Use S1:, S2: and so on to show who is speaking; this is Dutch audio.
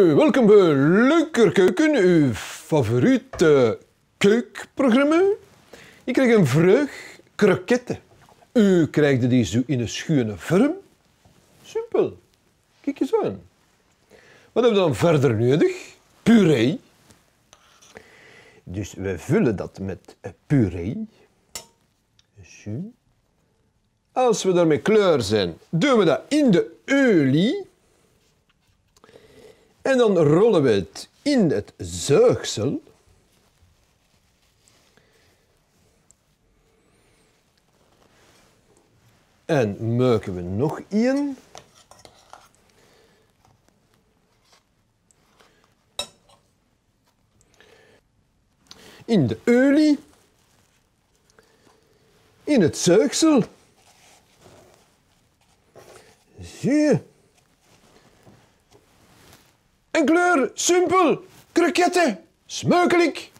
S1: Welkom bij Leuker Keuken, uw favoriete keukprogramma. Ik krijg een vraag, kroketten. U krijgt die zo in een schone vorm. Simpel. Kijk eens aan. Wat hebben we dan verder nodig? Puree. Dus we vullen dat met puree. Zo. Als we daarmee klaar zijn, doen we dat in de olie. En dan rollen we het in het zuigsel. En maken we nog één. In de olie. In het zuigsel. Zie je? En kleur, simpel, kroketten, smakelijk.